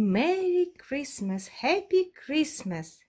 Merry Christmas, Happy Christmas!